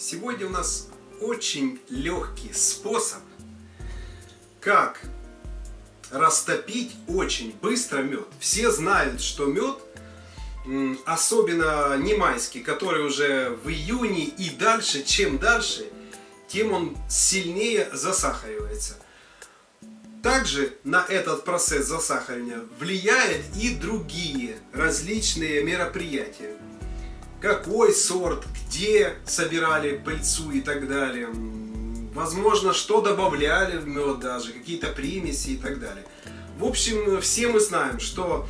Сегодня у нас очень легкий способ, как растопить очень быстро мед. Все знают, что мед, особенно не майский, который уже в июне и дальше, чем дальше, тем он сильнее засахаривается. Также на этот процесс засахаривания влияют и другие различные мероприятия какой сорт, где собирали пыльцу и так далее. Возможно, что добавляли в мед даже, какие-то примеси и так далее. В общем, все мы знаем, что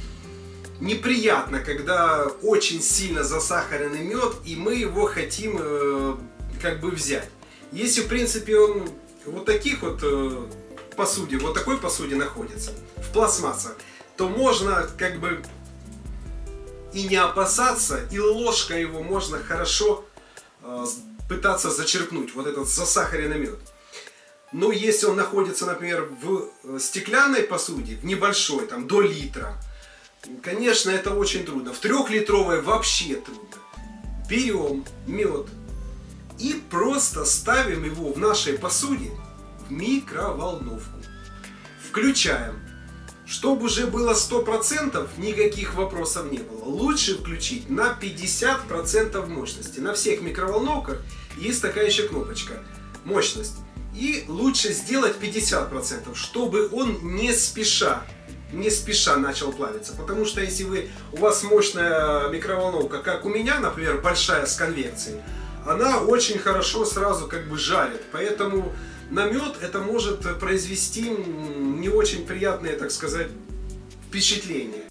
неприятно, когда очень сильно засахаренный мед, и мы его хотим э, как бы взять. Если, в принципе, он вот таких вот э, посуде, вот такой посуде находится, в пластмассах, то можно как бы и не опасаться, и ложкой его можно хорошо э, пытаться зачерпнуть, вот этот засахаренный мед. Но если он находится, например, в э, стеклянной посуде, в небольшой, там, до литра, конечно, это очень трудно. В трехлитровой вообще трудно. Берем мед и просто ставим его в нашей посуде в микроволновку. Включаем чтобы уже было 100%, никаких вопросов не было. Лучше включить на 50% мощности. На всех микроволновках есть такая еще кнопочка. Мощность. И лучше сделать 50%, чтобы он не спеша не спеша начал плавиться. Потому что если вы, у вас мощная микроволновка, как у меня, например, большая с конвекцией, она очень хорошо сразу как бы жарит. Поэтому на мед это может произвести не очень приятное, так сказать, впечатление.